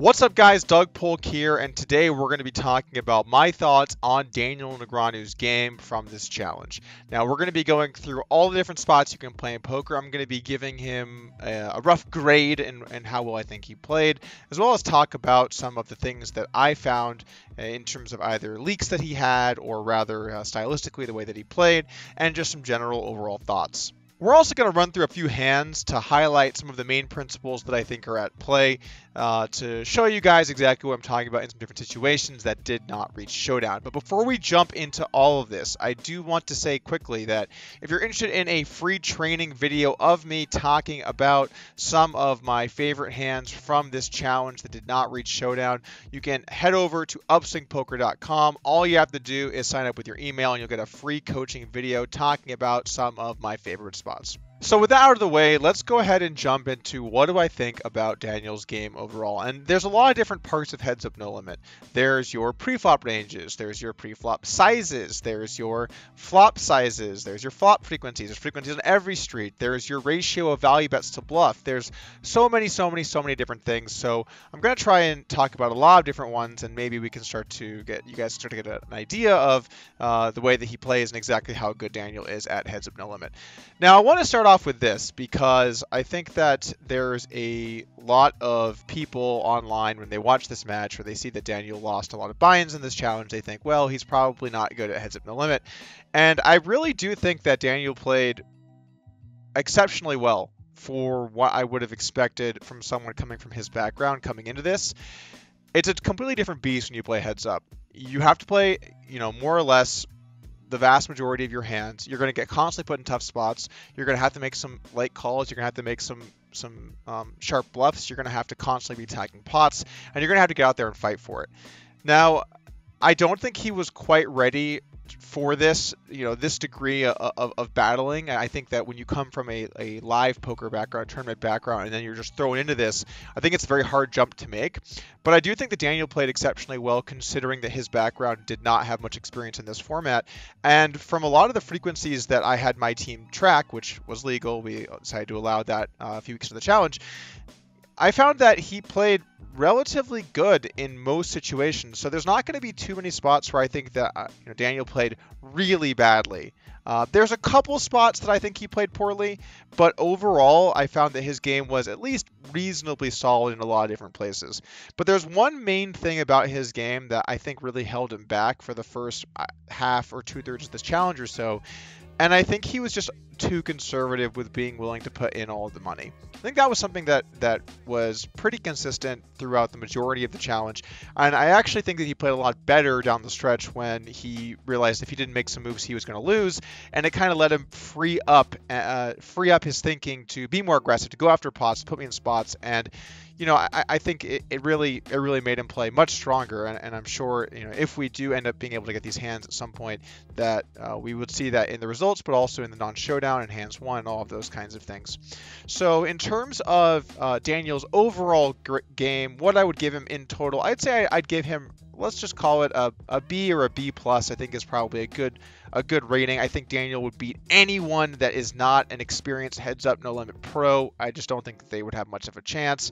What's up, guys? Doug Polk here, and today we're going to be talking about my thoughts on Daniel Negreanu's game from this challenge. Now, we're going to be going through all the different spots you can play in poker. I'm going to be giving him a, rough grade and, and how well I think he played, as well as talk about some of the things that I found in terms of either leaks that he had, or rather uh, stylistically the way that he played, and just some general overall thoughts. We're also going to run through a few hands to highlight some of the main principles that I think are at play uh, to show you guys exactly what I'm talking about in some different situations that did not reach showdown. But before we jump into all of this, I do want to say quickly that if you're interested in a free training video of me talking about some of my favorite hands from this challenge that did not reach showdown, you can head over to upswingpoker.com. All you have to do is sign up with your email and you'll get a free coaching video talking about some of my favorite spots spots. So with that out of the way, let's go ahead and jump into what do I think about Daniel's game overall. And there's a lot of different parts of Heads Up No Limit. There's your pre-flop ranges, there's your pre-flop sizes, there's your flop sizes, there's your flop frequencies, there's frequencies on every street, there's your ratio of value bets to bluff. There's so many, so many, so many different things. So I'm going to try and talk about a lot of different ones, and maybe we can start to get you guys start to get an idea of uh, the way that he plays and exactly how good Daniel is at Heads Up No Limit. Now I want to start off with this because I think that there's a lot of people online when they watch this match or they see that Daniel lost a lot of buy-ins in this challenge, they think, well, he's probably not good at heads up no limit. And I really do think that Daniel played exceptionally well for what I would have expected from someone coming from his background coming into this. It's a completely different beast when you play heads up. You have to play, you know, more or less the vast majority of your hands. You're going to get constantly put in tough spots. You're going to have to make some late calls. You're going to have to make some some um, sharp bluffs. You're going to have to constantly be tagging pots, and you're going to have to get out there and fight for it. Now, I don't think he was quite ready for this, you know, this degree of, of, of, battling. I think that when you come from a, a live poker background, tournament background, and then you're just thrown into this, I think it's a very hard jump to make. But I do think that Daniel played exceptionally well considering that his background did not have much experience in this format. And from a lot of the frequencies that I had my team track, which was legal, we decided to allow that uh, a few weeks into the challenge, I found that he played relatively good in most situations. So there's not going to be too many spots where I think that uh, you know, Daniel played really badly. Uh, there's a couple spots that I think he played poorly, but overall, I found that his game was at least reasonably solid in a lot of different places. But there's one main thing about his game that I think really held him back for the first uh, half or two thirds of this challenge or so, and I think he was just too conservative with being willing to put in all of the money. I think that was something that that was pretty consistent throughout the majority of the challenge, and I actually think that he played a lot better down the stretch when he realized if he didn't make some moves he was going to lose, and it kind of let him free up uh, free up his thinking to be more aggressive, to go after pots, put me in spots, and you know, I, I think it, it, really it really made him play much stronger, and, and, I'm sure you know if we do end up being able to get these hands at some point, that uh, we would see that in the results, but also in the non-showdown and hands one, all of those kinds of things. So in terms of uh, Daniel's overall game, what I would give him in total, I'd say I'd give him let's just call it a, a B or a B plus. I think is probably a good a good rating. I think Daniel would beat anyone that is not an experienced heads up no limit pro. I just don't think they would have much of a chance.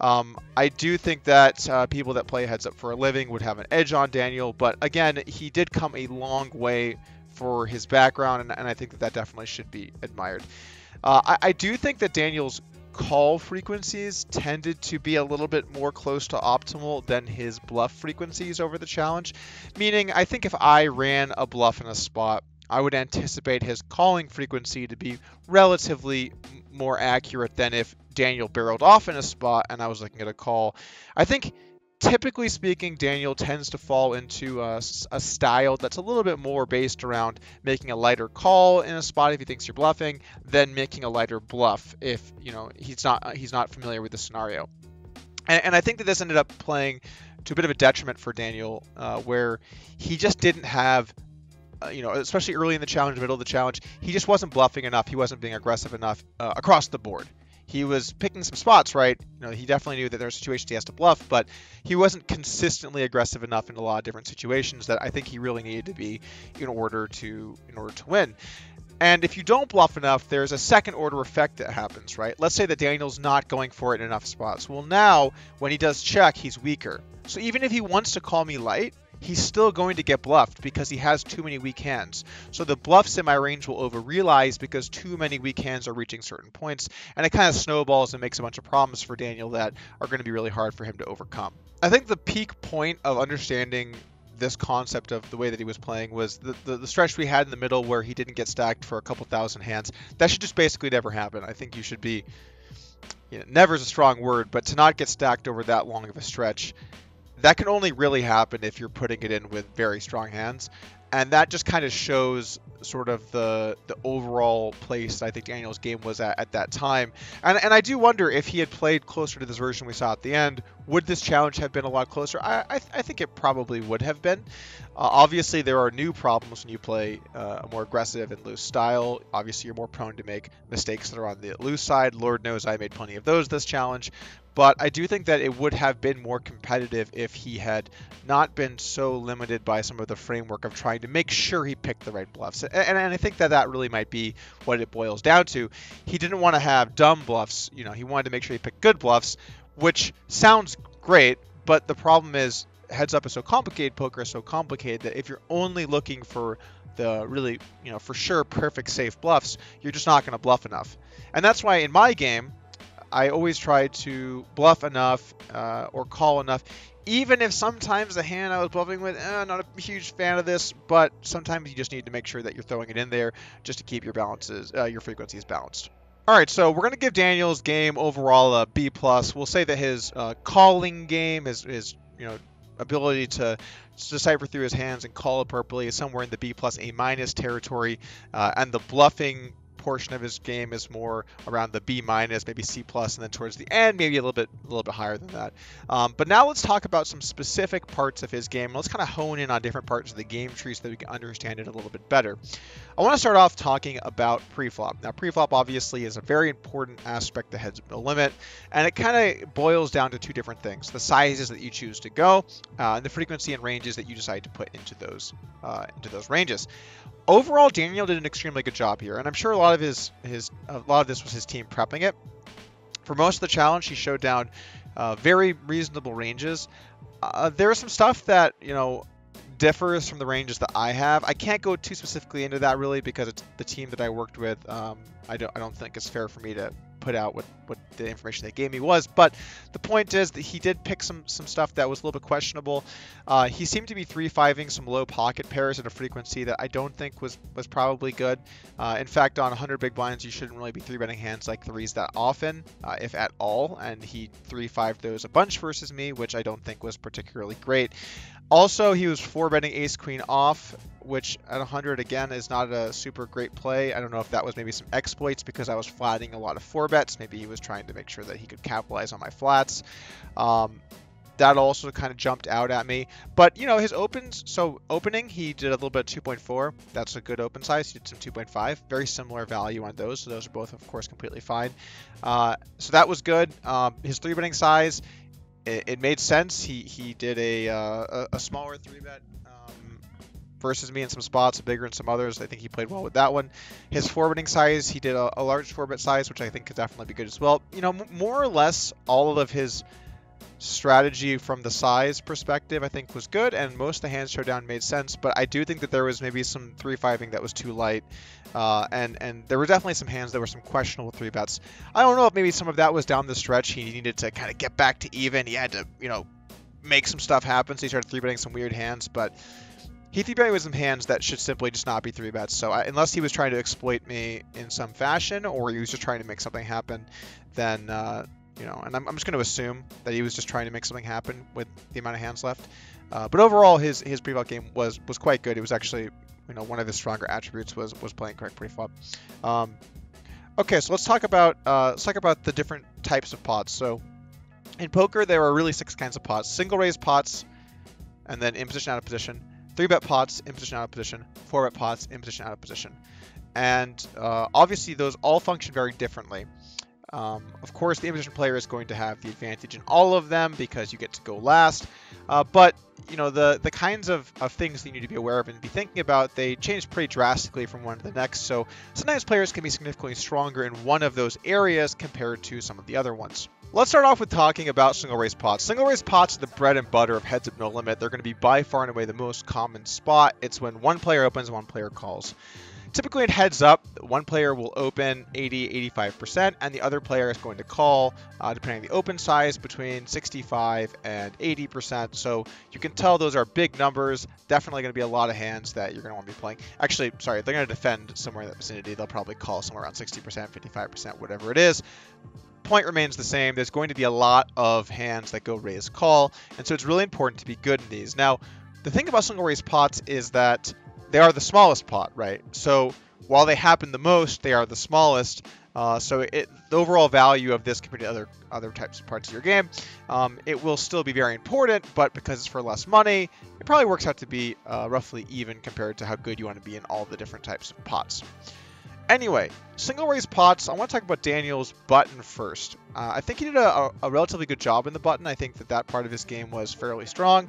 Um, I do think that uh, people that play heads up for a living would have an edge on Daniel, but again, he did come a long way for his background, and, and I think that that definitely should be admired. Uh, I, I do think that Daniel's call frequencies tended to be a little bit more close to optimal than his bluff frequencies over the challenge. Meaning, I think if I ran a bluff in a spot, I would anticipate his calling frequency to be relatively more accurate than if Daniel barreled off in a spot and I was looking at a call. I think typically speaking, Daniel tends to fall into a, a, style that's a little bit more based around making a lighter call in a spot if he thinks you're bluffing, than making a lighter bluff if you know he's not he's not familiar with the scenario. And, and I think that this ended up playing to a bit of a detriment for Daniel, uh, where he just didn't have. Uh, you know, especially early in the challenge, middle of the challenge, he just wasn't bluffing enough. He wasn't being aggressive enough uh, across the board he was picking some spots right. You know, he definitely knew that there were situations he has to bluff, but he wasn't consistently aggressive enough in a lot of different situations that I think he really needed to be in order to in order to win. And if you don't bluff enough, there's a second order effect that happens, right? Let's say that Daniel's not going for it in enough spots. Well, now when he does check, he's weaker. So even if he wants to call me light, he's still going to get bluffed because he has too many weak hands. So the bluffs in my range will over realize because too many weak hands are reaching certain points, and it kind of snowballs and makes a bunch of problems for Daniel that are going to be really hard for him to overcome. I think the peak point of understanding this concept of the way that he was playing was the, the, the, stretch we had in the middle where he didn't get stacked for a couple thousand hands. That should just basically never happen. I think you should be, you know, never is a strong word, but to not get stacked over that long of a stretch that can only really happen if you're putting it in with very strong hands. And that just kind of shows sort of the the overall place I think Daniel's game was at at that time. And, and I do wonder if he had played closer to this version we saw at the end, would this challenge have been a lot closer? I, I, I think it probably would have been. Uh, obviously, there are new problems when you play uh, a more aggressive and loose style. Obviously, you're more prone to make mistakes that are on the loose side. Lord knows I made plenty of those this challenge. But I do think that it would have been more competitive if he had not been so limited by some of the framework of trying to make sure he picked the right bluffs. And, and I think that that really might be what it boils down to. He didn't want to have dumb bluffs. You know, he wanted to make sure he picked good bluffs, which sounds great. But the problem is, heads up is so complicated, poker is so complicated that if you're only looking for the really, you know, for sure perfect safe bluffs, you're just not going to bluff enough. And that's why in my game, I always try to bluff enough uh, or call enough, even if sometimes the hand I was bluffing with, eh, not a huge fan of this, but sometimes you just need to make sure that you're throwing it in there just to keep your balances, uh, your frequencies balanced. All right, so we're going to give Daniel's game overall a B plus. We'll say that his uh, calling game, his, you know ability to decipher through his hands and call appropriately is somewhere in the B plus A minus territory, uh, and the bluffing portion of his game is more around the B minus, maybe C plus, and then towards the end, maybe a little bit a little bit higher than that. Um, but now let's talk about some specific parts of his game. Let's kind of hone in on different parts of the game tree so that we can understand it a little bit better. I want to start off talking about preflop. Now, preflop obviously is a very important aspect of heads no limit, and it kind of boils down to two different things: the sizes that you choose to go, uh, and the frequency and ranges that you decide to put into those uh, into those ranges overall, Daniel did an extremely good job here, and I'm sure a lot his his a lot of this was his team prepping it. For most of the challenge, he showed down uh, very reasonable ranges. Uh, there is some stuff that you know differs from the ranges that I have. I can't go too specifically into that really because it's the team that I worked with. Um, I don't I don't think it's fair for me to put out what, what the information they gave me was. But the point is that he did pick some some stuff that was a little bit questionable. Uh, he seemed to be three fiving some low pocket pairs at a frequency that I don't think was was probably good. Uh, in fact, on 100 big blinds, you shouldn't really be three betting hands like threes that often, uh, if at all. And he three five those a bunch versus me, which I don't think was particularly great. Also, he was four betting ace queen off, which at 100 again is not a super great play. I don't know if that was maybe some exploits because I was flatting a lot of four bets. Maybe he was trying to make sure that he could capitalize on my flats. Um, that also kind of jumped out at me. But, you know, his opens, so opening, he did a little bit of 2.4. That's a good open size. He did some 2.5. Very similar value on those. So those are both, of course, completely fine. Uh, so that was good. Um, his three betting size, it, it, made sense. He he did a uh, a, smaller three bet versus me in some spots, bigger in some others. I think he played well with that one. His four betting size, he did a, a large four bet size, which I think could definitely be good as well. You know, more or less all of his strategy from the size perspective, I think was good, and most of the hand showdown made sense. But I do think that there was maybe some three fiving that was too light, uh, and and there were definitely some hands that were some questionable three bets. I don't know if maybe some of that was down the stretch. He needed to kind of get back to even. He had to you know make some stuff happen, so he started three betting some weird hands, but. He three betting with some hands that should simply just not be three bets. So I, unless he was trying to exploit me in some fashion, or he was just trying to make something happen, then uh, you know, and I'm, I'm just going to assume that he was just trying to make something happen with the amount of hands left. Uh, but overall, his his pre-flop game was was quite good. It was actually, you know, one of his stronger attributes was was playing correct pre-flop. Um, okay, so let's talk about uh, let's talk about the different types of pots. So in poker, there are really six kinds of pots: single raise pots, and then in position out of position; three bet pots, in position out of position; four bet pots, in position out of position. And uh, obviously, those all function very differently. Um, of course, the in-position player is going to have the advantage in all of them because you get to go last. Uh, but you know the the kinds of, of things that you need to be aware of and be thinking about they change pretty drastically from one to the next so sometimes players can be significantly stronger in one of those areas compared to some of the other ones let's start off with talking about single raise pots single raise pots are the bread and butter of heads up no limit they're going to be by far and away the most common spot it's when one player opens one player calls Typically in heads up, one player will open 80, 85%, and the other player is going to call, uh, depending on the open size, between 65 and 80%. So you can tell those are big numbers. Definitely going to be a lot of hands that you're going to want to be playing. Actually, sorry, they're going to defend somewhere in that vicinity. They'll probably call somewhere around 60%, 55%, whatever it is point remains the same. There's going to be a lot of hands that go raise call, and so it's really important to be good in these. Now, the thing about single raise pots is that they are the smallest pot, right? So while they happen the most, they are the smallest. Uh, so it, the overall value of this compared to other other types of parts of your game, um, it will still be very important, but because it's for less money, it probably works out to be uh, roughly even compared to how good you want to be in all the different types of pots. Anyway, single raise pots, I want to talk about Daniel's button first. Uh, I think he did a, a, relatively good job in the button. I think that that part of his game was fairly strong.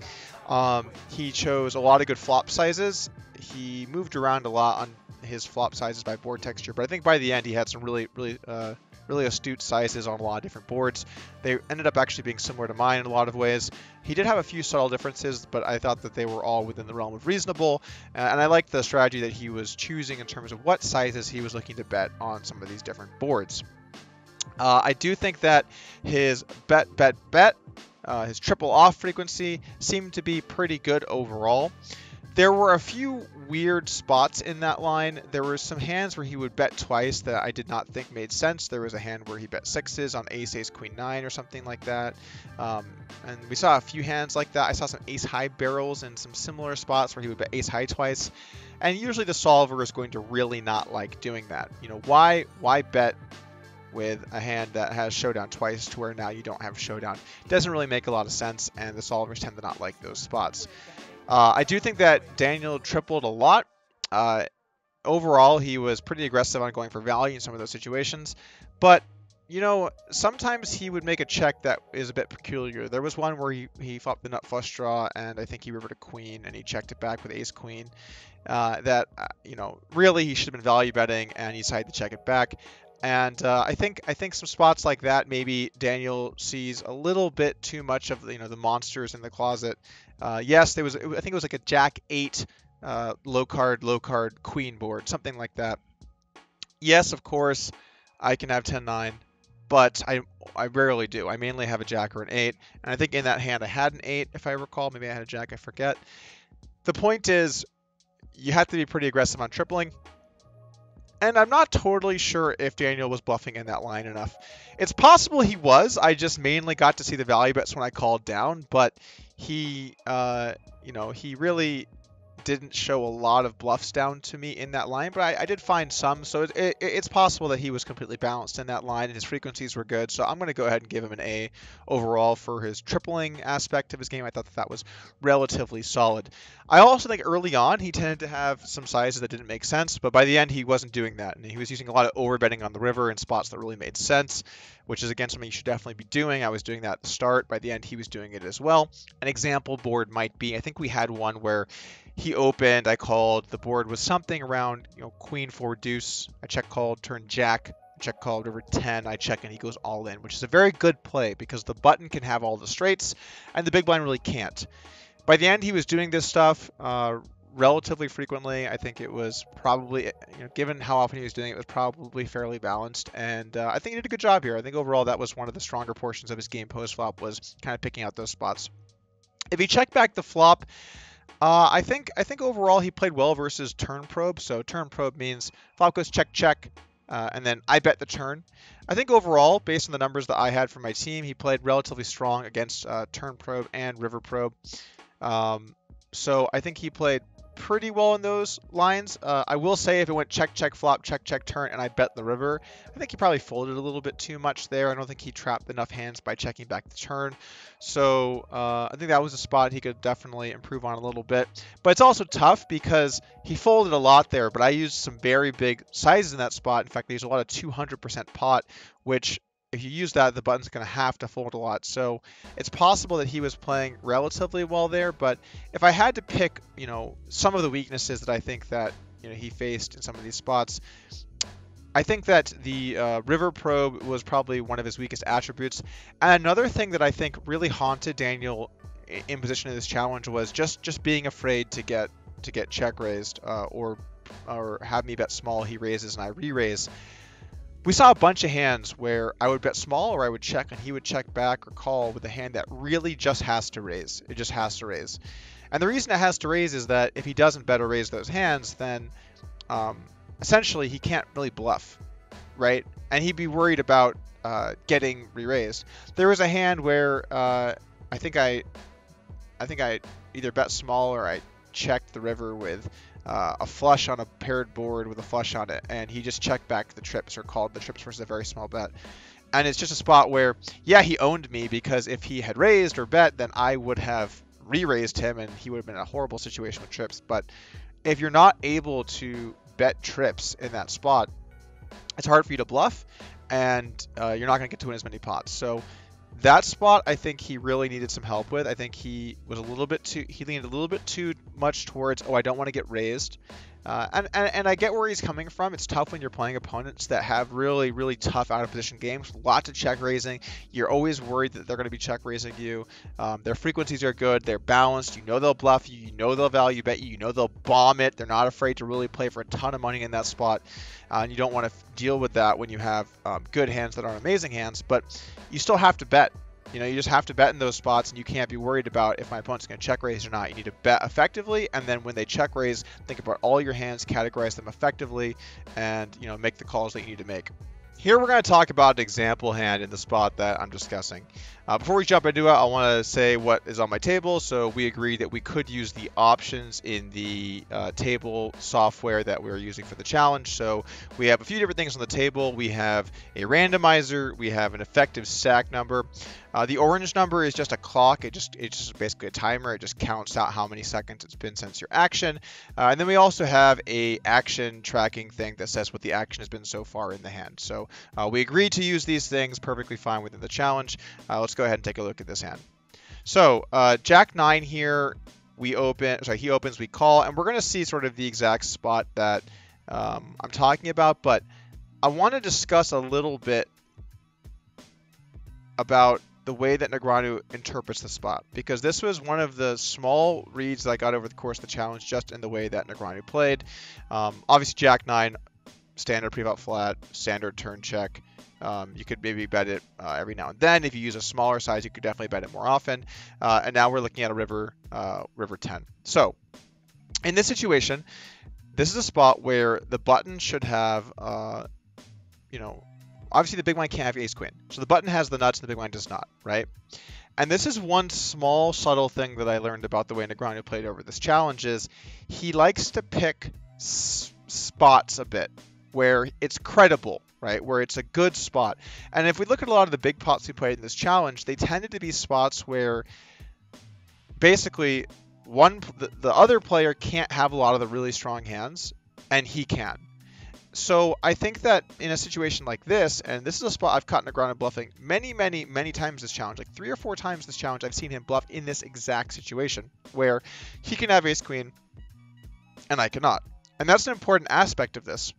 Um, he chose a lot of good flop sizes. He moved around a lot on his flop sizes by board texture, but I think by the end he had some really, really, uh, really astute sizes on a lot of different boards. They ended up actually being similar to mine in a lot of ways. He did have a few subtle differences, but I thought that they were all within the realm of reasonable, and I liked the strategy that he was choosing in terms of what sizes he was looking to bet on some of these different boards. Uh, I do think that his bet, bet, bet, uh, his triple off frequency seemed to be pretty good overall. There were a few weird spots in that line. There were some hands where he would bet twice that I did not think made sense. There was a hand where he bet sixes on ace, ace, queen, nine, or something like that. Um, and we saw a few hands like that. I saw some ace high barrels in some similar spots where he would bet ace high twice. And usually the solver is going to really not like doing that. You know, why why bet with a hand that has showdown twice to where now you don't have showdown? It doesn't really make a lot of sense, and the solvers tend to not like those spots. Uh, I do think that Daniel tripled a lot. Uh, overall, he was pretty aggressive on going for value in some of those situations, but you know, sometimes he would make a check that is a bit peculiar. There was one where he, he flopped the nut flush draw, and I think he rivered a queen, and he checked it back with ace queen. Uh, that, uh, you know, really he should have been value betting, and he decided to check it back. And uh, I think I think some spots like that, maybe Daniel sees a little bit too much of you know the monsters in the closet uh, yes, there was. I think it was like a Jack eight uh, low card, low card queen board, something like that. Yes, of course, I can have 10-9, but I I rarely do. I mainly have a Jack or an eight, and I think in that hand I had an eight, if I recall. Maybe I had a Jack, I forget. The point is, you have to be pretty aggressive on tripling. And I'm not totally sure if Daniel was bluffing in that line enough. It's possible he was. I just mainly got to see the value bets when I called down, but he, uh, you know, he really didn't show a lot of bluffs down to me in that line, but I, I did find some. So it, it, it's possible that he was completely balanced in that line and his frequencies were good. So I'm going to go ahead and give him an A overall for his tripling aspect of his game. I thought that that was relatively solid. I also think early on he tended to have some sizes that didn't make sense, but by the end he wasn't doing that. And he was using a lot of overbetting on the river in spots that really made sense which is again something you should definitely be doing. I was doing that at the start. By the end, he was doing it as well. An example board might be I think we had one where he opened, I called, the board was something around, you know, queen, four, deuce. I check called, turn jack, check called over 10, I check and he goes all in, which is a very good play because the button can have all the straights and the big blind really can't. By the end, he was doing this stuff uh, relatively frequently. I think it was probably, you know, given how often he was doing it, it was probably fairly balanced. And uh, I think he did a good job here. I think overall that was one of the stronger portions of his game post flop was kind of picking out those spots. If he check back the flop, uh, I think I think overall he played well versus turn probe. So turn probe means flop goes check check, uh, and then I bet the turn. I think overall, based on the numbers that I had for my team, he played relatively strong against uh, turn probe and river probe. Um, so I think he played pretty well in those lines. Uh, I will say if it went check, check, flop, check, check, turn, and I bet the river, I think he probably folded a little bit too much there. I don't think he trapped enough hands by checking back the turn. So uh, I think that was a spot he could definitely improve on a little bit. But it's also tough because he folded a lot there, but I used some very big sizes in that spot. In fact, I used a lot of 200% pot, which if you use that, the button's going to have to fold a lot. So it's possible that he was playing relatively well there. But if I had to pick, you know, some of the weaknesses that I think that you know he faced in some of these spots, I think that the uh, River Probe was probably one of his weakest attributes. And another thing that I think really haunted Daniel in position in this challenge was just just being afraid to get to get check raised uh, or or have me bet small. He raises and I re-raise. We saw a bunch of hands where I would bet small or I would check and he would check back or call with a hand that really just has to raise. It just has to raise. And the reason it has to raise is that if he doesn't bet or raise those hands, then um, essentially he can't really bluff, right? And he'd be worried about uh, getting re-raised. There was a hand where uh, I think I, I think I either bet small or I checked the river with uh, a flush on a paired board with a flush on it, and he just checked back the trips or called the trips versus a very small bet. And it's just a spot where, yeah, he owned me because if he had raised or bet, then I would have re-raised him, and he would have been in a horrible situation with trips. But if you're not able to bet trips in that spot, it's hard for you to bluff, and uh, you're not going to get to win as many pots. So that spot, I think he really needed some help with. I think he was a little bit too, he leaned a little bit too much towards, oh, I don't want to get raised. Uh, and, and, and I get where he's coming from. It's tough when you're playing opponents that have really, really tough out of position games, lots of check raising. You're always worried that they're going to be check raising you. Um, their frequencies are good, they're balanced. You know they'll bluff you, you know they'll value bet you, you know they'll bomb it. They're not afraid to really play for a ton of money in that spot. Uh, and you don't want to deal with that when you have um, good hands that aren't amazing hands, but you still have to bet you know, you just have to bet in those spots, and you can't be worried about if my opponent's going to check raise or not. You need to bet effectively, and then when they check raise, think about all your hands, categorize them effectively, and you know, make the calls that you need to make. Here we're going to talk about an example hand in the spot that I'm discussing. Uh, before we jump into it, I want to say what is on my table. So we agreed that we could use the options in the uh, table software that we're using for the challenge. So we have a few different things on the table. We have a randomizer. We have an effective stack number. Uh, the orange number is just a clock. It just it's just basically a timer. It just counts out how many seconds it's been since your action. Uh, and then we also have a action tracking thing that says what the action has been so far in the hand. So uh, we agreed to use these things perfectly fine within the challenge. Uh, let's go ahead and take a look at this hand. So uh, Jack nine here. We open. Sorry, he opens. We call, and we're going to see sort of the exact spot that um, I'm talking about. But I want to discuss a little bit about the way that Negreanu interprets the spot because this was one of the small reads that I got over the course of the challenge just in the way that Negreanu played. Um, obviously, Jack 9, standard pre-flop flat, standard turn check. Um, you could maybe bet it uh, every now and then. If you use a smaller size, you could definitely bet it more often. Uh, and now we're looking at a river, uh, river 10. So in this situation, this is a spot where the button should have, uh, you know, Obviously, the big blind can't have ace queen. So the button has the nuts and the big blind does not, right? And this is one small subtle thing that I learned about the way Negreanu played over this challenge is he likes to pick spots a bit where it's credible, right? Where it's a good spot. And if we look at a lot of the big pots we played in this challenge, they tended to be spots where basically one the, the other player can't have a lot of the really strong hands and he can so I think that in a situation like this, and this is a spot I've caught Negreanu bluffing many, many, many times this challenge, like three or four times this challenge, I've seen him bluff in this exact situation where he can have ace queen and I cannot. And that's an important aspect of this.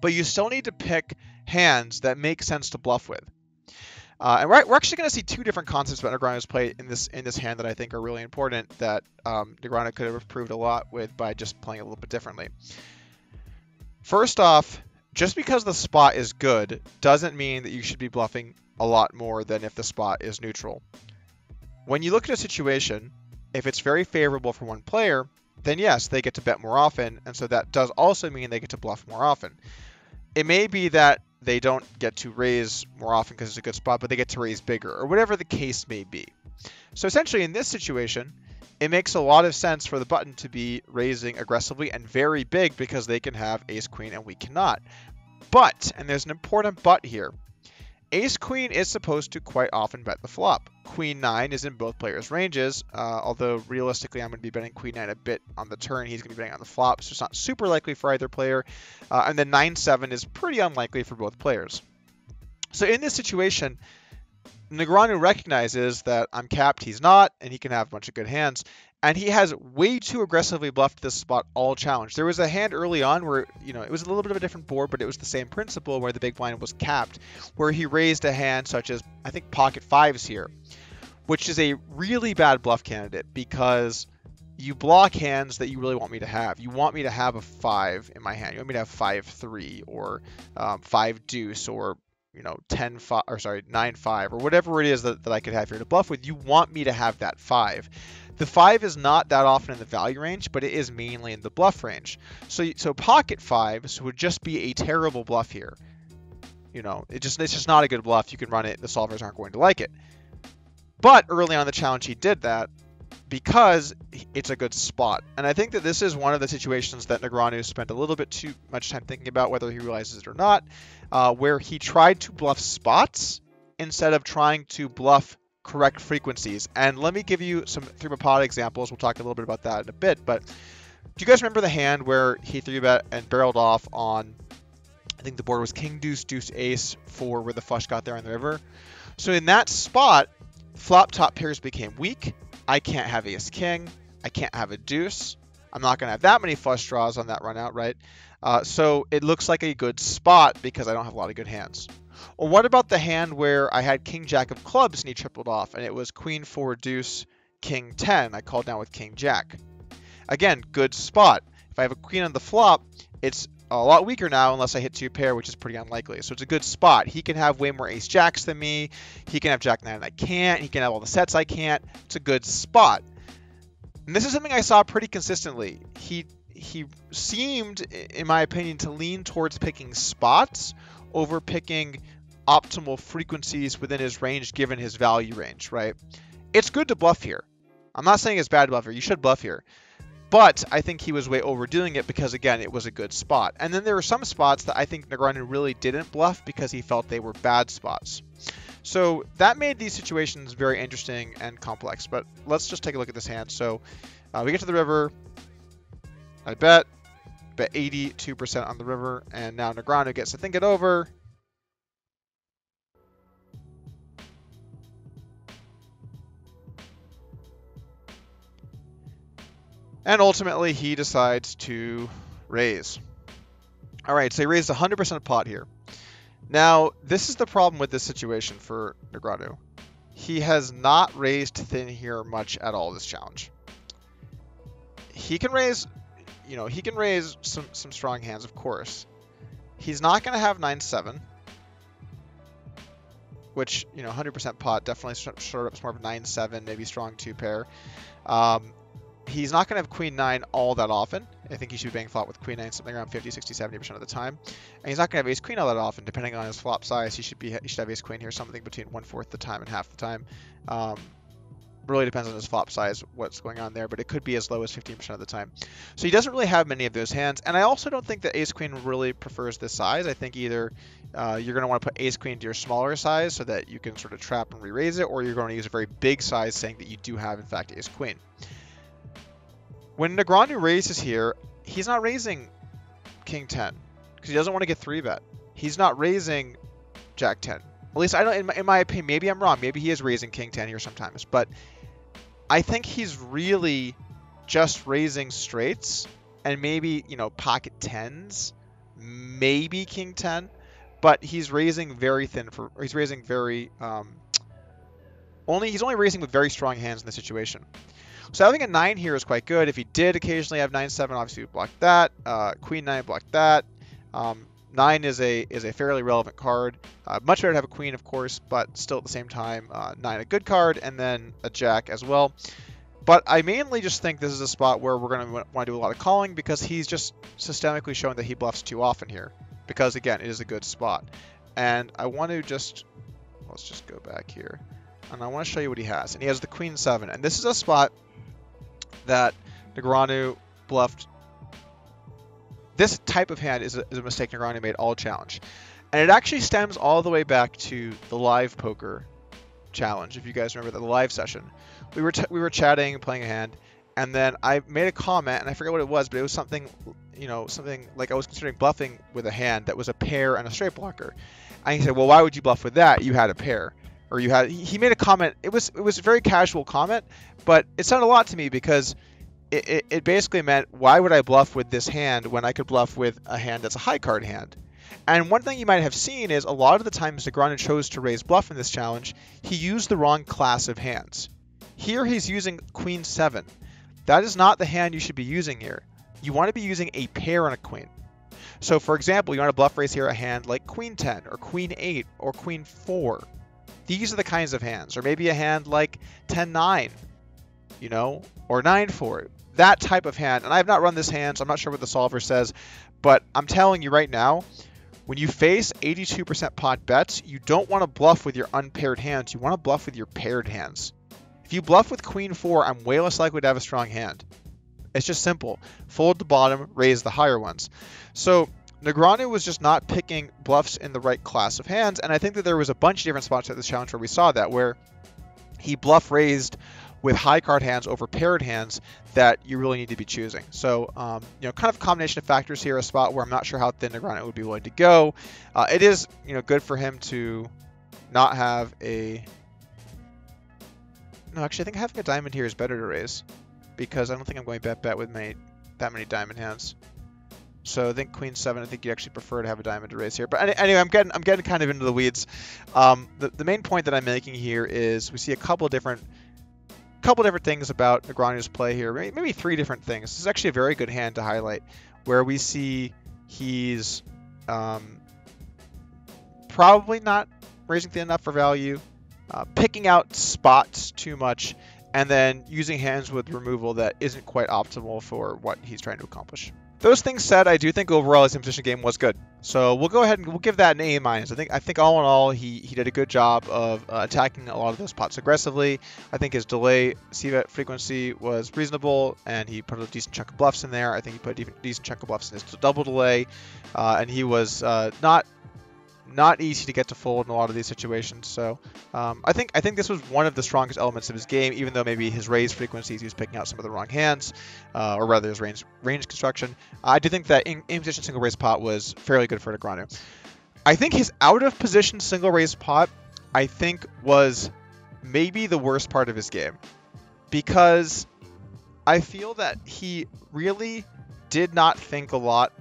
But you still need to pick hands that make sense to bluff with. Uh, and we're, we're actually going to see two different concepts about Negreanu's play in this in this hand that I think are really important that um, Negreanu could have improved a lot with by just playing a little bit differently. First off, just because the spot is good doesn't mean that you should be bluffing a lot more than if the spot is neutral. When you look at a situation, if it's very favorable for one player, then yes, they get to bet more often, and so that does also mean they get to bluff more often. It may be that they don't get to raise more often because it's a good spot, but they get to raise bigger, or whatever the case may be. So essentially, in this situation, it makes a lot of sense for the button to be raising aggressively and very big because they can have ace queen and we cannot. But, and there's an important but here, ace queen is supposed to quite often bet the flop. Queen 9 is in both players' ranges, uh, although realistically I'm going to be betting queen 9 a bit on the turn. He's going to be betting on the flop, so it's not super likely for either player. Uh, and then 9-7 is pretty unlikely for both players. So in this situation, Negreanu recognizes that I'm capped, he's not, and he can have a bunch of good hands. And he has way too aggressively bluffed this spot all challenge. There was a hand early on where, you know, it was a little bit of a different board, but it was the same principle where the big blind was capped, where he raised a hand such as, I think, pocket fives here, which is a really bad bluff candidate because you block hands that you really want me to have. You want me to have a five in my hand. You want me to have five three or um, five deuce or you know 10 5 or sorry 9 5 or whatever it is that, that I could have here to bluff with. You want me to have that five. The five is not that often in the value range, but it is mainly in the bluff range. So so pocket fives would just be a terrible bluff here. You know, it just it's just not a good bluff. You can run it. The solvers aren't going to like it. But early on the challenge, he did that because it's a good spot. And I think that this is one of the situations that Negreanu spent a little bit too much time thinking about, whether he realizes it or not, uh, where he tried to bluff spots instead of trying to bluff correct frequencies. And let me give you some three bet pot examples. We'll talk a little bit about that in a bit. But do you guys remember the hand where he three bet and barreled off on? I think the board was King Deuce Deuce Ace for where the flush got there on the river. So in that spot, flop top pairs became weak. I can't have Ace King. I can't have a Deuce. I'm not going to have that many flush draws on that run out, right? Uh, so it looks like a good spot because I don't have a lot of good hands. Well, what about the hand where I had King Jack of clubs and he tripled off, and it was Queen 4 Deuce, King 10. I called down with King Jack. Again, good spot. If I have a queen on the flop, it's a lot weaker now unless I hit two pair, which is pretty unlikely. So it's a good spot. He can have way more ace jacks than me. He can have jack nine I can't. He can have all the sets I can't. It's a good spot. And this is something I saw pretty consistently. He he seemed, in my opinion, to lean towards picking spots over picking optimal frequencies within his range given his value range, right? It's good to bluff here. I'm not saying it's bad to bluff here. You should bluff here. But I think he was way overdoing it because, again, it was a good spot. And then there were some spots that I think Negreanu really didn't bluff because he felt they were bad spots. So that made these situations very interesting and complex. But let's just take a look at this hand. So uh, we get to the river. I bet. Bet 82% on the river. And now Negreanu gets to think it over. And ultimately, he decides to raise. All right, so he raised 100% pot here. Now, this is the problem with this situation for Negreanu. He has not raised thin here much at all this challenge. He can raise, you know, he can raise some, some strong hands, of course. He's not going to have 9-7, which, you know, 100% pot definitely sort up more of 9-7, maybe strong two pair. Um, He's not going to have queen 9 all that often. I think he should be being flop with queen 9 something around 50, 60, 70% of the time. And he's not going to have ace queen all that often, depending on his flop size. He should be he should have ace queen here something between one fourth the time and half the time. Um, really depends on his flop size, what's going on there, but it could be as low as 15% of the time. So he doesn't really have many of those hands, and I also don't think that ace queen really prefers this size. I think either uh, you're going to want to put ace queen to your smaller size so that you can sort of trap and re-raise it, or you're going to use a very big size saying that you do have, in fact, ace queen. When Negreanu raises here, he's not raising King 10 because he doesn't want to get 3 bet. He's not raising Jack 10. At least I don't. In my, in my, opinion, maybe I'm wrong. Maybe he is raising King 10 here sometimes, but I think he's really just raising straights and maybe you know pocket tens, maybe King 10, but he's raising very thin for. He's raising very um, only. He's only raising with very strong hands in the situation. So having a 9 here is quite good. If he did occasionally have 9-7, obviously we block that. Uh, queen 9, block that. Um, 9 is a is a fairly relevant card. Uh, much better to have a queen, of course, but still at the same time, uh, 9 a good card, and then a jack as well. But I mainly just think this is a spot where we're going to want to do a lot of calling because he's just systemically showing that he bluffs too often here. Because, again, it is a good spot. And I want to just... Let's just go back here. And I want to show you what he has. And he has the queen 7. And this is a spot that Negreanu bluffed. This type of hand is a, is a mistake Negreanu made all challenge. And it actually stems all the way back to the live poker challenge, if you guys remember the live session. We were, we were chatting, and playing a hand, and then I made a comment, and I forget what it was, but it was something, you know, something like I was considering bluffing with a hand that was a pair and a straight blocker. And he said, well, why would you bluff with that? You had a pair. Or you had, he made a comment. It was, it was a very casual comment, but it sounded a lot to me because it, it, it basically meant, why would I bluff with this hand when I could bluff with a hand that's a high card hand? And one thing you might have seen is a lot of the times Negreanu chose to raise bluff in this challenge, he used the wrong class of hands. Here he's using Queen 7. That is not the hand you should be using here. You want to be using a pair on a queen. So for example, you want to bluff raise here a hand like Queen 10 or Queen 8 or Queen 4. These are the kinds of hands. Or maybe a hand like 10-9, you know, or 9-4. That type of hand. And I have not run this hand, so I'm not sure what the solver says. But I'm telling you right now, when you face 82% pot bets, you don't want to bluff with your unpaired hands. You want to bluff with your paired hands. If you bluff with queen 4, I'm way less likely to have a strong hand. It's just simple. Fold the bottom, raise the higher ones. So Negreanu was just not picking bluffs in the right class of hands, and I think that there was a bunch of different spots at this challenge where we saw that, where he bluff raised with high card hands over paired hands that you really need to be choosing. So, um, you know, kind of a combination of factors here, a spot where I'm not sure how thin Negreanu would be willing to go. Uh, it is, you know, good for him to not have a... No, actually, I think having a diamond here is better to raise because I don't think I'm going bet bet with many, that many diamond hands. So I think queen seven. I think you'd actually prefer to have a diamond to raise here. But anyway, I'm getting I'm getting kind of into the weeds. Um, the the main point that I'm making here is we see a couple different couple different things about Negreanu's play here. Maybe three different things. This is actually a very good hand to highlight, where we see he's um, probably not raising thin enough for value, uh, picking out spots too much, and then using hands with removal that isn't quite optimal for what he's trying to accomplish. Those things said, I do think overall his in position game was good. So we'll go ahead and we'll give that an A minus. I think I think all in all he, he did a good job of uh, attacking a lot of those pots aggressively. I think his delay c-bet frequency was reasonable, and he put a decent chunk of bluffs in there. I think he put a decent chunk of bluffs in his double delay, uh, and he was uh, not not easy to get to fold in a lot of these situations. So um, I think I think this was one of the strongest elements of his game, even though maybe his raise frequencies he was picking out some of the wrong hands, uh, or rather his range range construction. I do think that in, in position single raise pot was fairly good for Negreanu. I think his out of position single raise pot, I think was maybe the worst part of his game, because I feel that he really did not think a lot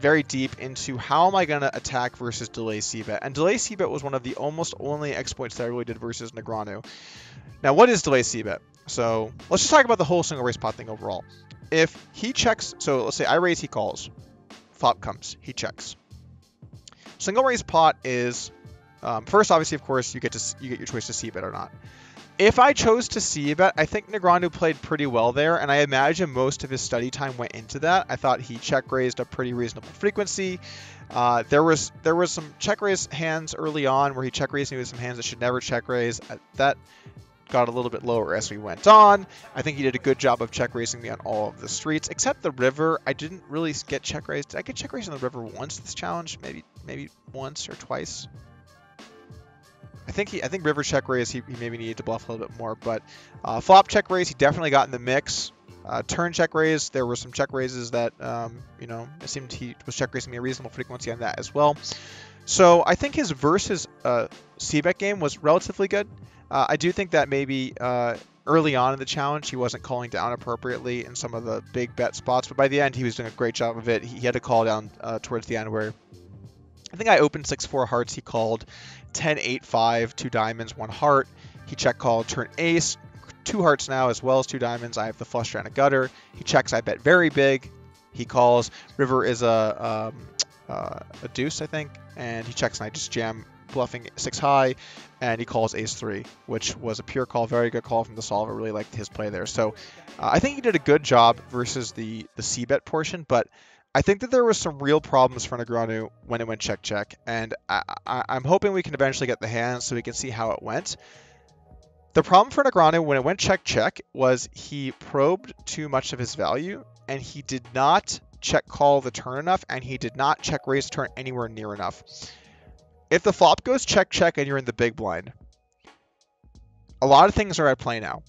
very deep into how am I going to attack versus delay c-bet. And delay c-bet was one of the almost only exploits that I really did versus Negreanu. Now, what is delay c-bet? So let's just talk about the whole single raise pot thing overall. If he checks, so let's say I raise, he calls. Flop comes, he checks. Single raise pot is, um, first, obviously, of course, you get to you get your choice to c-bet or not. If I chose to c-bet, I think Negreanu played pretty well there, and I imagine most of his study time went into that. I thought he check raised a pretty reasonable frequency. Uh, there was there was some check raise hands early on where he check raised me with some hands that should never check raise. Uh, that got a little bit lower as we went on. I think he did a good job of check raising me on all of the streets, except the river. I didn't really get check raised. I get check raised on the river once this challenge, maybe maybe once or twice. I think he, I think river check raise he, he maybe needed to bluff a little bit more, but uh, flop check raise he definitely got in the mix. Uh, turn check raise there were some check raises that um, you know it seemed he was check raising me a reasonable frequency on that as well. So I think his versus uh, c-bet game was relatively good. Uh, I do think that maybe uh, early on in the challenge he wasn't calling down appropriately in some of the big bet spots, but by the end he was doing a great job of it. He, he had to call down uh, towards the end where I think I opened 6-4 hearts. He called 10-8-5, two diamonds, one heart. He check called, turn ace, two hearts now as well as two diamonds. I have the flush and a gutter. He checks, I bet very big. He calls, river is a, um, uh, a deuce, I think, and he checks and I just jam bluffing six high, and he calls ace three, which was a pure call, very good call from the solver. Really liked his play there. So uh, I think he did a good job versus the the c bet portion, but I think that there was some real problems for Negreanu when it went check check, and I, am hoping we can eventually get the hands so we can see how it went. The problem for Negreanu when it went check check was he probed too much of his value, and he did not check call the turn enough, and he did not check raise turn anywhere near enough. If the flop goes check check and you're in the big blind, a lot of things are at play now.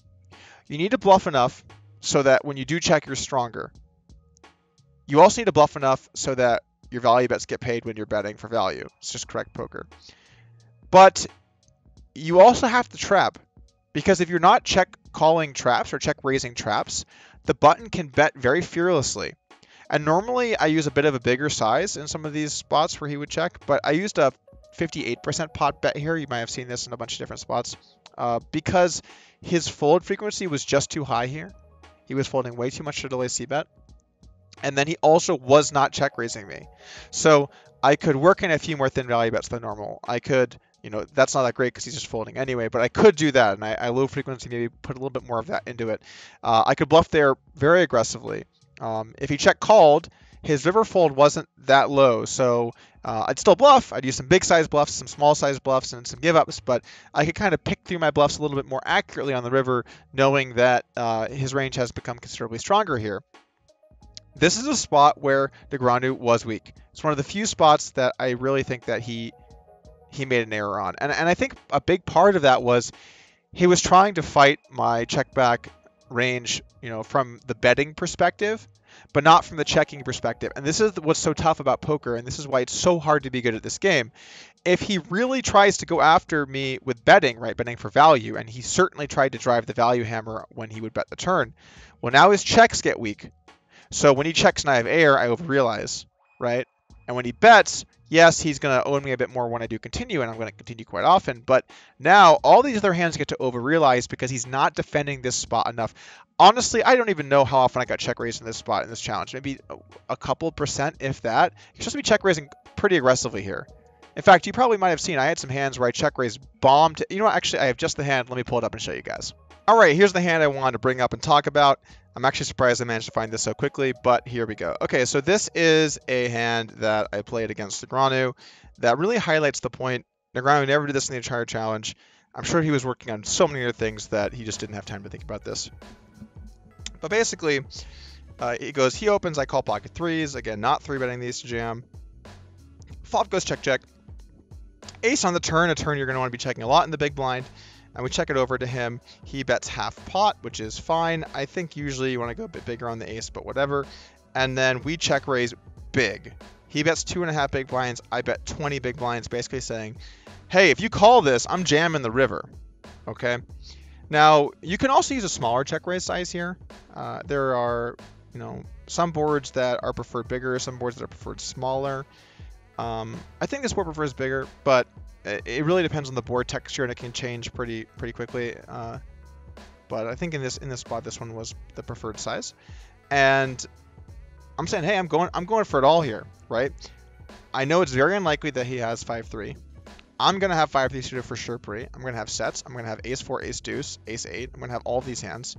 You need to bluff enough so that when you do check, you're stronger. You also need to bluff enough so that your value bets get paid when you're betting for value. It's just correct poker. But you also have to trap because if you're not check calling traps or check raising traps, the button can bet very fearlessly. And normally I use a bit of a bigger size in some of these spots where he would check, but I used a 58% pot bet here. You might have seen this in a bunch of different spots uh, because his fold frequency was just too high here. He was folding way too much to delay C bet. And then he also was not check raising me. So I could work in a few more thin value bets than normal. I could, you know, that's not that great because he's just folding anyway, but I could do that. And I, I low frequency maybe put a little bit more of that into it. Uh, I could bluff there very aggressively. Um, if he check called, his river fold wasn't that low, so uh, I'd still bluff. I'd use some big size bluffs, some small size bluffs, and some give ups, but I could kind of pick through my bluffs a little bit more accurately on the river, knowing that uh, his range has become considerably stronger here. This is a spot where Negreanu was weak. It's one of the few spots that I really think that he he made an error on, and and I think a big part of that was he was trying to fight my check back range, you know, from the betting perspective, but not from the checking perspective. And this is what's so tough about poker, and this is why it's so hard to be good at this game. If he really tries to go after me with betting, right, betting for value, and he certainly tried to drive the value hammer when he would bet the turn, well, now his checks get weak. So when he checks and I have air, I overrealize, right? And when he bets, yes, he's going to own me a bit more when I do continue, and I'm going to continue quite often. But now all these other hands get to overrealize because he's not defending this spot enough. Honestly, I don't even know how often I got check raised in this spot in this challenge. Maybe a couple percent, if that. He's supposed to be check raising pretty aggressively here. In fact, you probably might have seen I had some hands where I check raised bombed. You know what? Actually, I have just the hand. Let me pull it up and show you guys. All right, here's the hand I wanted to bring up and talk about. I'm actually surprised I managed to find this so quickly, but here we go. Okay, so this is a hand that I played against Negreanu that really highlights the point. Negreanu never did this in the entire challenge. I'm sure he was working on so many other things that he just didn't have time to think about this. But basically, uh, he goes, he opens, I call pocket threes. Again, not three betting these to jam. Flop goes check, check. Ace on the turn, a turn you're going to want to be checking a lot in the big blind and we check it over to him. He bets half pot, which is fine. I think usually you want to go a bit bigger on the ace, but whatever. And then we check raise big. He bets two and a half big blinds. I bet 20 big blinds, basically saying, hey, if you call this, I'm jamming the river. Okay. Now, you can also use a smaller check raise size here. Uh, there are, you know, some boards that are preferred bigger, some boards that are preferred smaller. Um, I think this board prefers bigger, but it really depends on the board texture and it can change pretty pretty quickly. Uh, but I think in this in this spot, this one was the preferred size. And I'm saying, hey, I'm going I'm going for it all here, right? I know it's very unlikely that he has 5-3. I'm going to have 5-3 suited for sure pre. I'm going to have sets. I'm going to have ace-4, ace-deuce, ace-8. I'm going to have all these hands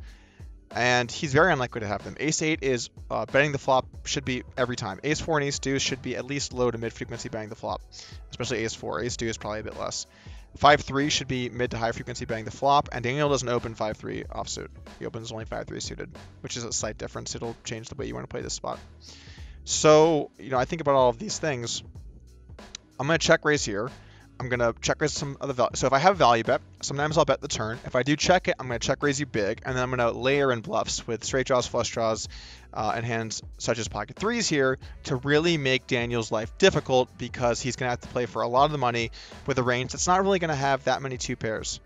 and he's very unlikely to have them. Ace 8 is uh, betting the flop should be every time. Ace 4 and Ace 2 should be at least low to mid frequency betting the flop, especially Ace 4. Ace 2 is probably a bit less. 5 3 should be mid to high frequency betting the flop, and Daniel doesn't open 5 3 offsuit. He opens only 5 3 suited, which is a slight difference. It'll change the way you want to play this spot. So, you know, I think about all of these things. I'm going to check raise here. I'm going to check raise some of the value. So if I have value bet, sometimes I'll bet the turn. If I do check it, I'm going to check raise you big, and then I'm going to layer in bluffs with straight draws, flush draws, uh, and hands such as pocket threes here to really make Daniel's life difficult because he's going to have to play for a lot of the money with a range that's not really going to have that many two pairs.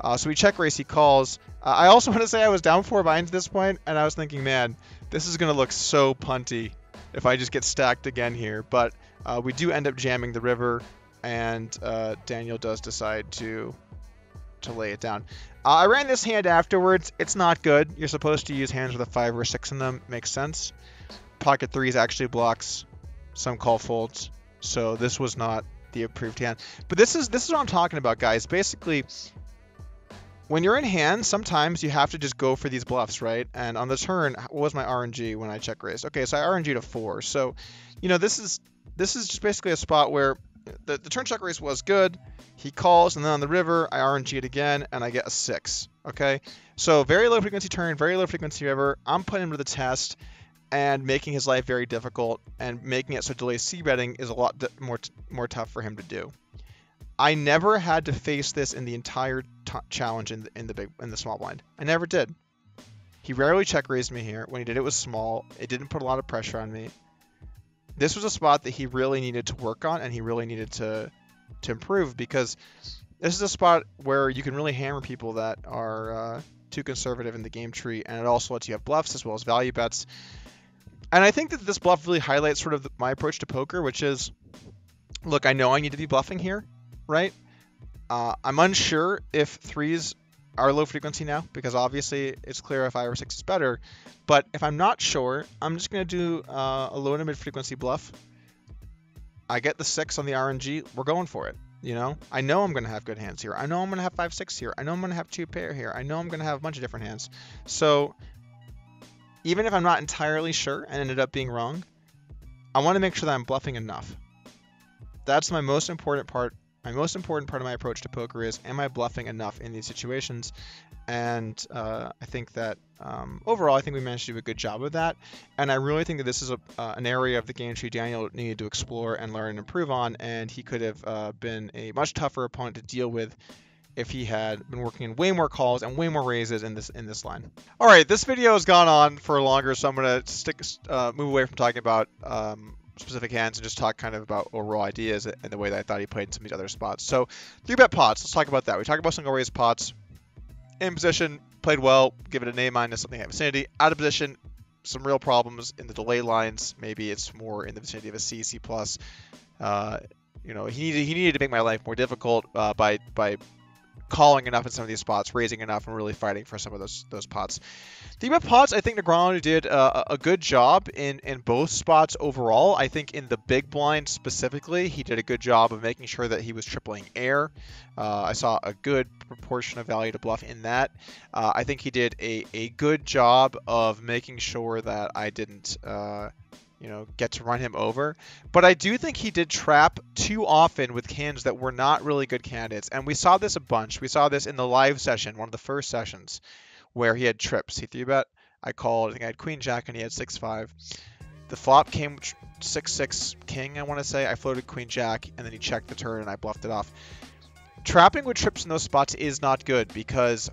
Uh, so we check raise, he calls. Uh, I also want to say I was down four binds at this point, and I was thinking, man, this is going to look so punty if I just get stacked again here. But uh, we do end up jamming the river and uh, Daniel does decide to to lay it down. Uh, I ran this hand afterwards. It's not good. You're supposed to use hands with a five or six in them. Makes sense. Pocket threes actually blocks some call folds, so this was not the approved hand. But this is this is what I'm talking about, guys. Basically, when you're in hand, sometimes you have to just go for these bluffs, right? And on the turn, what was my RNG when I check raised? Okay, so I RNG to four. So, you know, this is this is just basically a spot where the, the turn check raise was good. He calls, and then on the river, I RNG it again, and I get a 6. Okay? So very low frequency turn, very low frequency river. I'm putting him to the test and making his life very difficult and making it so delay betting is a lot more more tough for him to do. I never had to face this in the entire challenge in the, in the big in the small blind. I never did. He rarely check raised me here. When he did, it was small. It didn't put a lot of pressure on me. This was a spot that he really needed to work on and he really needed to to improve because this is a spot where you can really hammer people that are uh, too conservative in the game tree, and it also lets you have bluffs as well as value bets. And I think that this bluff really highlights sort of the, my approach to poker, which is, look, I know I need to be bluffing here, right? Uh, I'm unsure if threes are low frequency now because obviously it's clear if five or six is better. But if I'm not sure, I'm just going to do uh, a low to mid frequency bluff. I get the six on the RNG, we're going for it. You know, I know I'm going to have good hands here. I know I'm going to have five, six here. I know I'm going to have two pair here. I know I'm going to have a bunch of different hands. So even if I'm not entirely sure and ended up being wrong, I want to make sure that I'm bluffing enough. That's my most important part my most important part of my approach to poker is am I bluffing enough in these situations? And uh, I think that um, overall, I think we managed to do a good job of that. And I really think that this is a, uh, an area of the game tree Daniel needed to explore and learn and improve on. And he could have uh, been a much tougher opponent to deal with if he had been working in way more calls and way more raises in this in this line. All right, this video has gone on for longer, so I'm gonna stick uh, move away from talking about um, specific hands and just talk kind of about overall ideas and the way that I thought he played in some of these other spots. So three bet pots, let's talk about that. We talked about single raise pots. In position, played well, give it an A minus, something in vicinity. Out of position, some real problems in the delay lines. Maybe it's more in the vicinity of a C, C plus. Uh, you know, he needed he needed to make my life more difficult uh, by by calling enough in some of these spots, raising enough, and really fighting for some of those those pots. The about pots, I think Negreanu did a, a good job in in both spots overall. I think in the big blind specifically, he did a good job of making sure that he was tripling air. Uh, I saw a good proportion of value to bluff in that. Uh, I think he did a, a good job of making sure that I didn't. You know, get to run him over. But I do think he did trap too often with hands that were not really good candidates. And we saw this a bunch. We saw this in the live session, one of the first sessions, where he had trips. He three bet. I called. I think I had Queen Jack and he had six five. The flop came six six King. I want to say I floated Queen Jack and then he checked the turn and I bluffed it off. Trapping with trips in those spots is not good because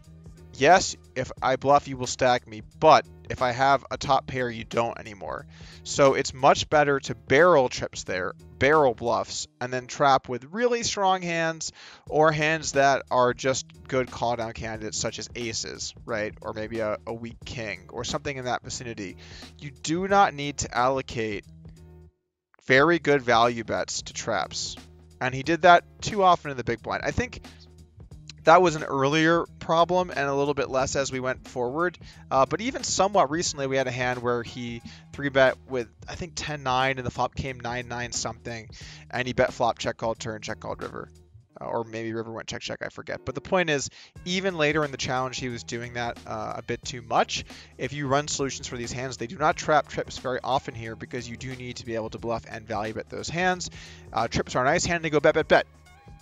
yes, if I bluff, you will stack me, but if I have a top pair, you don't anymore. So it's much better to barrel trips there, barrel bluffs, and then trap with really strong hands or hands that are just good call down candidates, such as aces, right? Or maybe a, a weak king or something in that vicinity. You do not need to allocate very good value bets to traps. And he did that too often in the big blind. I think that was an earlier problem and a little bit less as we went forward. Uh, but even somewhat recently, we had a hand where he three bet with I think 10-9 and the flop came 9-9 something, and he bet flop check called turn check called river. Uh, or maybe river went check check, I forget. But the point is, even later in the challenge, he was doing that uh, a bit too much. If you run solutions for these hands, they do not trap trips very often here because you do need to be able to bluff and value bet those hands. Uh, trips are a nice hand to go bet bet bet.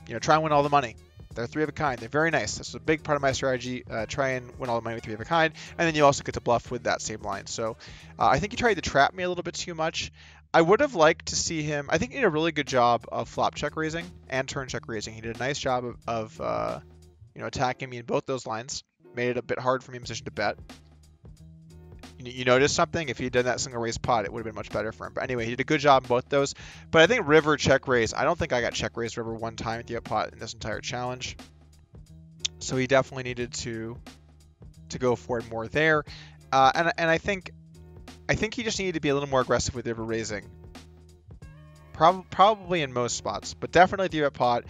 You know, try and win all the money. They're three of a kind. They're very nice. This is a big part of my strategy. Uh, try and win all the money with three of a kind, and then you also get to bluff with that same line. So uh, I think he tried to trap me a little bit too much. I would have liked to see him. I think he did a really good job of flop check raising and turn check raising. He did a nice job of, of uh, you know attacking me in both those lines. Made it a bit hard for me in position to bet you notice something? If he had done that single raise pot, it would have been much better for him. But anyway, he did a good job in both those. But I think river check raise. I don't think I got check raised river one time at the up pot in this entire challenge. So he definitely needed to to go for it more there. Uh, and and I think I think he just needed to be a little more aggressive with river raising. Prob- probably in most spots, but definitely the up pot.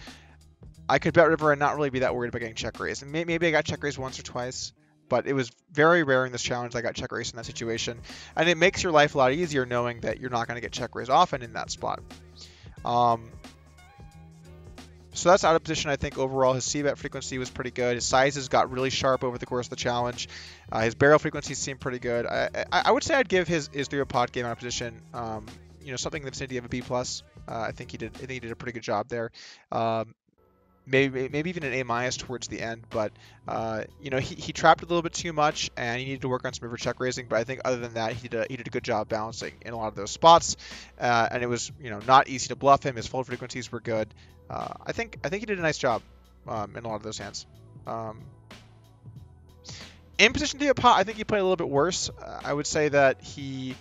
I could bet river and not really be that worried about getting check raised. And maybe I got check raised once or twice but it was very rare in this challenge I got check raised in that situation. And it makes your life a lot easier knowing that you're not going to get check raised often in that spot. Um, so that's out of position. I think overall his c-bet frequency was pretty good. His sizes got really sharp over the course of the challenge. Uh, his barrel frequency seemed pretty good. I, I, I, would say I'd give his his three pot game out of position, um, you know, something in the vicinity of a B plus. Uh, I think he did. I think he did a pretty good job there. Um, maybe maybe even an A minus towards the end. But uh, you know, he, he trapped a little bit too much, and he needed to work on some river check raising. But I think other than that, he did a, he did a good job balancing in a lot of those spots, uh, and it was you know not easy to bluff him. His fold frequencies were good. Uh, I think I think he did a nice job um, in a lot of those hands. Um, in position to a pot, I think he played a little bit worse. Uh, I would say that he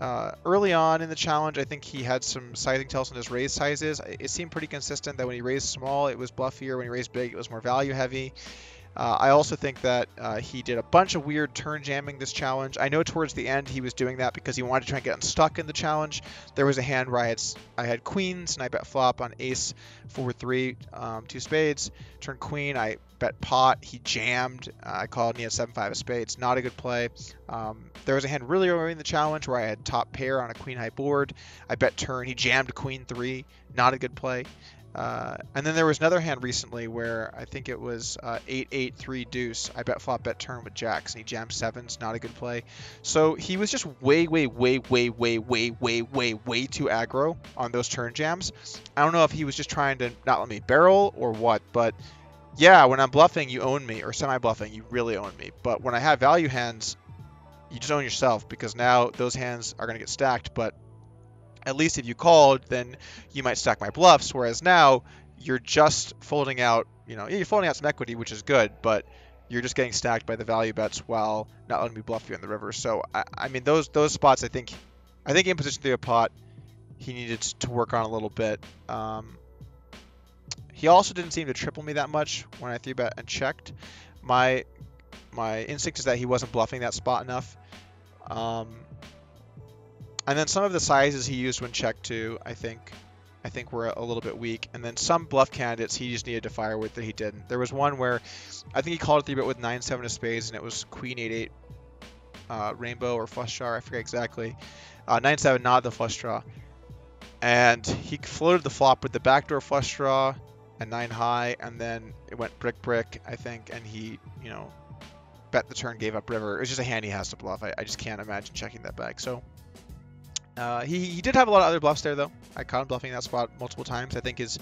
uh, early on in the challenge, I think he had some sizing tells on his raise sizes. It seemed pretty consistent that when he raised small, it was bluffier. When he raised big, it was more value heavy. Uh, I also think that uh, he did a bunch of weird turn jamming this challenge. I know towards the end he was doing that because he wanted to try and get unstuck in the challenge. There was a hand where I had I had queens and I bet flop on ace four three um, two spades. Turn queen, I bet pot. He jammed. Uh, I called and he had seven five of spades. Not a good play. Um, there was a hand really early in the challenge where I had top pair on a queen high board. I bet turn. He jammed queen three. Not a good play. Uh, and then there was another hand recently where I think it was uh, 8 8 3 deuce. I bet flop bet turn with jacks and he jammed sevens. Not a good play. So he was just way, way, way, way, way, way, way, way, way too aggro on those turn jams. I don't know if he was just trying to not let me barrel or what, but yeah, when I'm bluffing, you own me, or semi bluffing, you really own me. But when I have value hands, you just own yourself because now those hands are going to get stacked, but at least if you called, then you might stack my bluffs. Whereas now you're just folding out, you know, you're folding out some equity, which is good, but you're just getting stacked by the value bets while not letting me bluff you in the river. So I, I mean, those those spots, I think, I think in position three of pot, he needed to work on a little bit. Um, he also didn't seem to triple me that much when I three bet and checked. My my instinct is that he wasn't bluffing that spot enough. Um, and then some of the sizes he used when checked too, I think, I think were a little bit weak. And then some bluff candidates he just needed to fire with that he didn't. There was one where I think he called a three bet with nine seven of spades, and it was queen eight eight uh, rainbow or flush draw. I forget exactly. Uh, nine seven, not the flush draw. And he floated the flop with the backdoor flush draw and nine high, and then it went brick brick, I think, and he, you know, bet the turn, gave up river. It was just a hand he has to bluff. I, I just can't imagine checking that back. So uh, he, he did have a lot of other bluffs there, though. I caught him bluffing that spot multiple times. I think his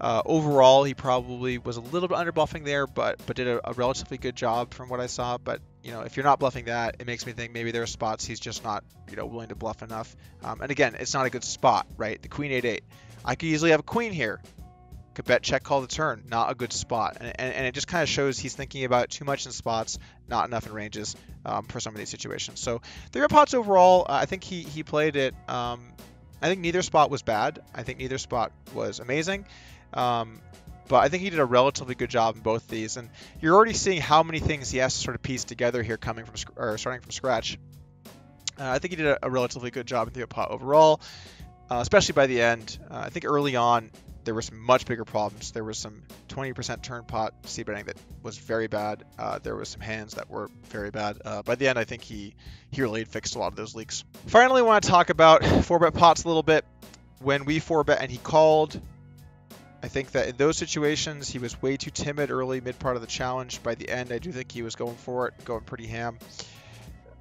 uh, overall, he probably was a little bit under bluffing there, but but did a, a, relatively good job from what I saw. But you know, if you're not bluffing that, it makes me think maybe there are spots he's just not you know willing to bluff enough. Um, and again, it's not a good spot, right? The queen eight eight. I could easily have a queen here. Could bet check call the turn. Not a good spot, and, and, and it just kind of shows he's thinking about too much in spots, not enough in ranges um, for some of these situations. So the pots overall, uh, I think he he played it. Um, I think neither spot was bad. I think neither spot was amazing. Um, but I think he did a relatively good job in both these, and you're already seeing how many things he has to sort of piece together here, coming from or starting from scratch. Uh, I think he did a, a, relatively good job in the pot overall, uh, especially by the end. Uh, I think early on there were some much bigger problems. There was some 20% turn pot c betting that was very bad. Uh, there was some hands that were very bad. Uh, by the end, I think he he really fixed a lot of those leaks. Finally, I want to talk about four bet pots a little bit. When we four bet and he called, I think that in those situations he was way too timid early, mid part of the challenge. By the end, I do think he was going for it, going pretty ham.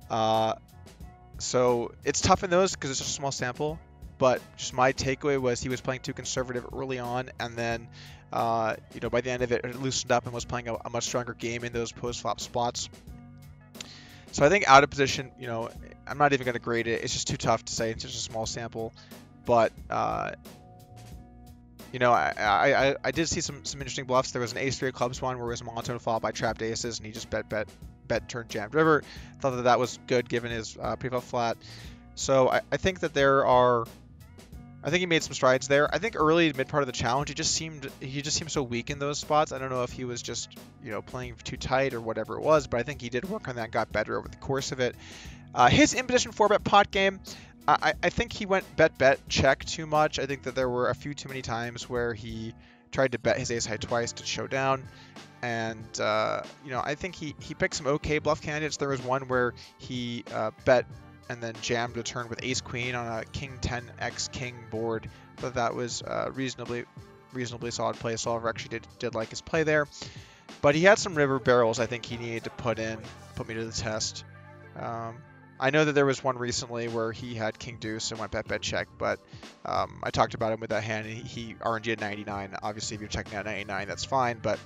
Uh, so it's tough in those because it's a small sample. But just my takeaway was he was playing too conservative early on, and then uh, you know by the end of it, it loosened up and was playing a, a much stronger game in those post flop spots. So I think out of position, you know, I'm not even going to grade it. It's just too tough to say. It's just a small sample, but uh, you know, I, I, I did see some, some interesting bluffs. There was an ace three clubs one where it was monotone flop by trapped aces, and he just bet bet bet turn jammed river. Thought that that was good given his uh, pre-flop flat. So I, I think that there are I think he made some strides there. I think early mid part of the challenge, he just seemed he just seemed so weak in those spots. I don't know if he was just you know playing too tight or whatever it was, but I think he did work on that, and got better over the course of it. Uh, his in position four bet pot game, I, I think he went bet bet check too much. I think that there were a few too many times where he tried to bet his ace high twice to show down. And, uh, you know, I think he, he picked some okay bluff candidates. There was one where he uh, bet and then jammed a turn with ace queen on a king 10 x king board. But that was uh, reasonably reasonably solid play. Solver actually did, did like his play there. But he had some river barrels I think he needed to put in, put me to the test. Um, I know that there was one recently where he had king deuce and went bet bet check, but um, I talked about him with that hand. He, he RNG at 99. Obviously, if you're checking out 99, that's fine. But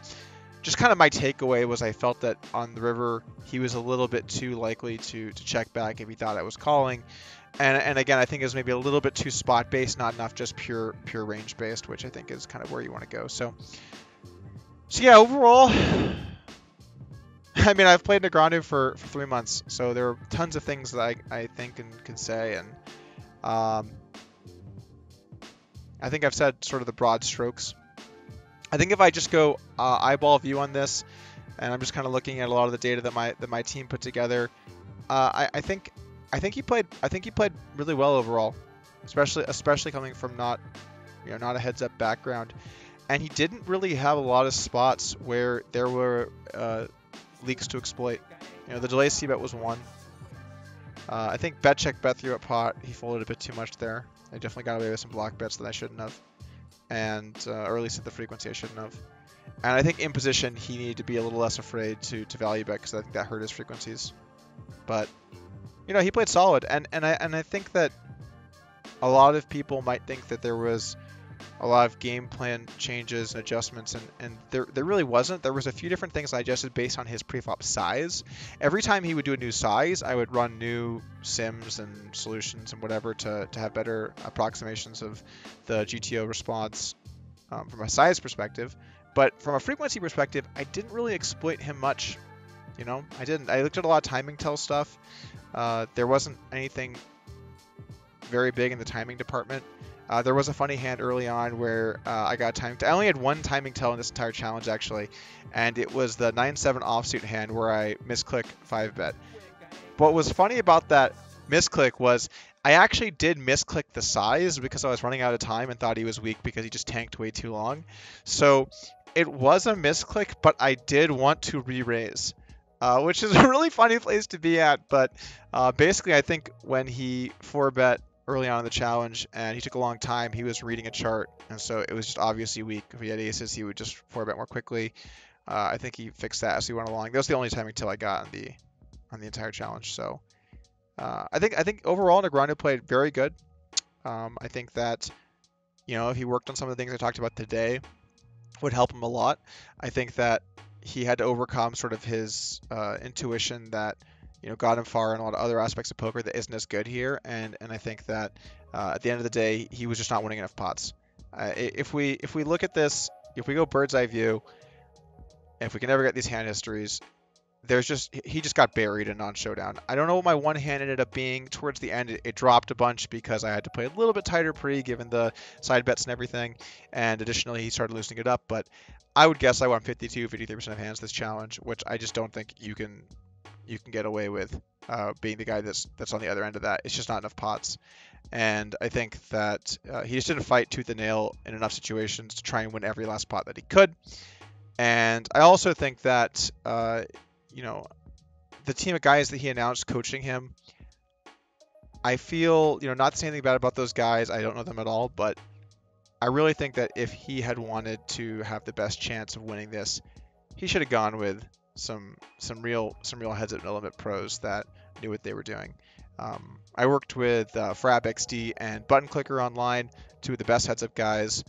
just kind of my takeaway was I felt that on the river he was a little bit too likely to to check back if he thought I was calling, and and again I think it was maybe a little bit too spot based, not enough just pure pure range based, which I think is kind of where you want to go. So, so yeah, overall. I mean, I've played Negreanu for, for three months, so there are tons of things that I, I think and can say, and um, I think I've said sort of the broad strokes. I think if I just go uh, eyeball view on this, and I'm just kind of looking at a lot of the data that my that my team put together, uh, I, I think I think he played I think he played really well overall, especially especially coming from not you know not a heads up background, and he didn't really have a lot of spots where there were uh, leaks to exploit. You know the delay c bet was one. Uh, I think bet check bet through at pot he folded a bit too much there. I definitely got away with some block bets that I shouldn't have, and uh, or at least at the frequency I shouldn't have. And I think in position he needed to be a little less afraid to to value bet because I think that hurt his frequencies. But you know, he played solid, and and I and I think that a lot of people might think that there was a lot of game plan changes and adjustments, and, and there, there really wasn't. There was a few different things I adjusted based on his preflop size. Every time he would do a new size, I would run new sims and solutions and whatever to, to have better approximations of the GTO response um, from a size perspective. But from a frequency perspective, I didn't really exploit him much. You know, I didn't. I looked at a lot of timing tell stuff. Uh, there wasn't anything very big in the timing department. Uh, there was a funny hand early on where uh, I got timing. I only had one timing tell in this entire challenge actually, and it was the 9-7 offsuit hand where I misclick 5 bet. What was funny about that misclick was I actually did misclick the size because I was running out of time and thought he was weak because he just tanked way too long. So it was a misclick, but I did want to re-raise. Uh, which is a really funny place to be at. But uh, basically, I think when he four bet early on in the challenge and he took a long time, he was reading a chart, and so it was just obviously weak. If he had aces, he would just four bet more quickly. Uh, I think he fixed that as he went along. That was the only time until I got on the on the entire challenge. So uh, I think I think overall Negreanu played very good. Um, I think that you know if he worked on some of the things I talked about today, would help him a lot. I think that he had to overcome sort of his uh, intuition that you know got him far in a lot of other aspects of poker that isn't as good here, and and I think that uh, at the end of the day he was just not winning enough pots. Uh, if we if we look at this, if we go bird's eye view, if we can ever get these hand histories, there's just he just got buried in non-showdown. I don't know what my one hand ended up being. Towards the end, it, it, dropped a bunch because I had to play a little bit tighter pre, given the side bets and everything. And additionally, he started loosening it up. But I would guess I won 52, 53% of hands this challenge, which I just don't think you can you can get away with uh, being the guy that's that's on the other end of that. It's just not enough pots. And I think that uh, he just didn't fight tooth and nail in enough situations to try and win every last pot that he could. And I also think that uh, you know, the team of guys that he announced coaching him, I feel, you know, not to say anything bad about those guys. I don't know them at all, but I really think that if he had wanted to have the best chance of winning this, he should have gone with some some real some real heads up element pros that knew what they were doing. Um, I worked with uh, Frab XD and Button Clicker online, two of the best heads up guys.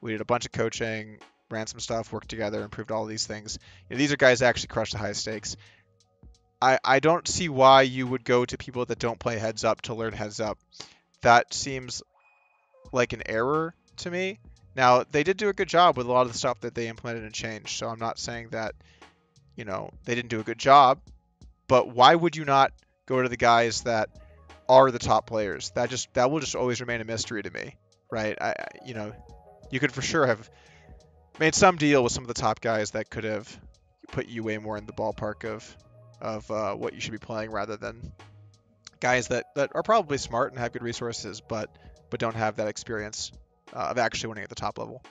We did a bunch of coaching ran some stuff, worked together, improved all these things. You know, these are guys that actually crush the high stakes. I, I don't see why you would go to people that don't play heads up to learn heads up. That seems like an error to me. Now, they did do a good job with a lot of the stuff that they implemented and changed, so I'm not saying that, you know, they didn't do a good job, but why would you not go to the guys that are the top players? That just that will just always remain a mystery to me, right? I, you know, you could for sure have made some deal with some of the top guys that could have put you way more in the ballpark of of uh, what you should be playing rather than guys that, that are probably smart and have good resources but but don't have that experience uh, of actually winning at the top level.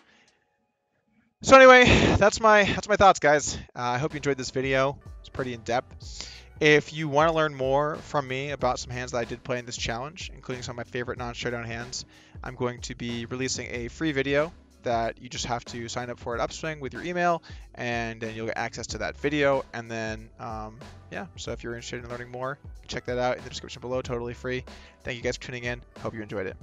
So anyway, that's my that's my thoughts, guys. Uh, I hope you enjoyed this video. It's pretty in depth. If you want to learn more from me about some hands that I did play in this challenge, including some of my favorite non-showdown hands, I'm going to be releasing a free video that you just have to sign up for at Upswing with your email, and then you'll get access to that video. And then, um, yeah, so if you're interested in learning more, check that out in the description below, totally free. Thank you guys for tuning in. Hope you enjoyed it.